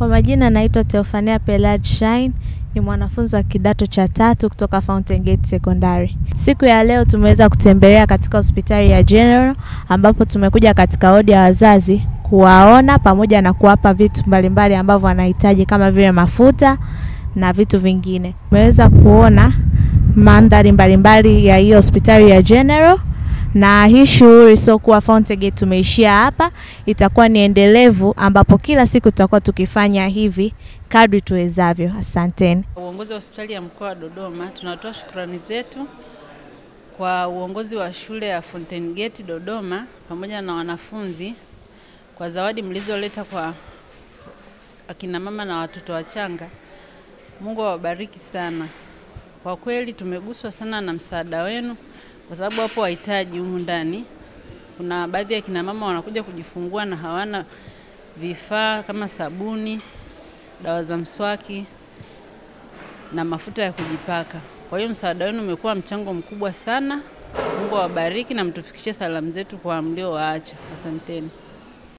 Kwa majina naitwa Teofania Pelad Shine, ni mwanafunzi wa kidato cha tatu kutoka Fountain Gate Secondary. Siku ya leo tumeweza kutembelea katika hospitali ya General ambapo tumekuja katika wodi ya wazazi kuwaona pamoja na kuwapa vitu mbalimbali ambavyo wanahitaji kama vile mafuta na vitu vingine. Tumeweza kuona mandhari mbalimbali ya hiyo hospitali ya General na hii shughuli sio kuwa Fountain Gate tumeishia hapa, itakuwa ni endelevu ambapo kila siku tutakuwa tukifanya hivi kadri tuwezavyo. Asanteni. Uongozi wa hospitali ya mkoa wa Dodoma tunatoa shukrani zetu kwa uongozi wa shule ya Fountain Gate Dodoma pamoja na wanafunzi kwa zawadi mlizoleta kwa akina mama na watoto wachanga. Mungu awabariki sana. Kwa kweli tumeguswa sana na msaada wenu kwa sababu wapo wahitaji humu ndani. Kuna baadhi ya kina mama wanakuja kujifungua na hawana vifaa kama sabuni, dawa za mswaki na mafuta ya kujipaka. Kwa hiyo msaada wenu umekuwa mchango mkubwa sana. Mungu awabariki na mtufikishe salamu zetu kwa mliowaacha. Asanteni.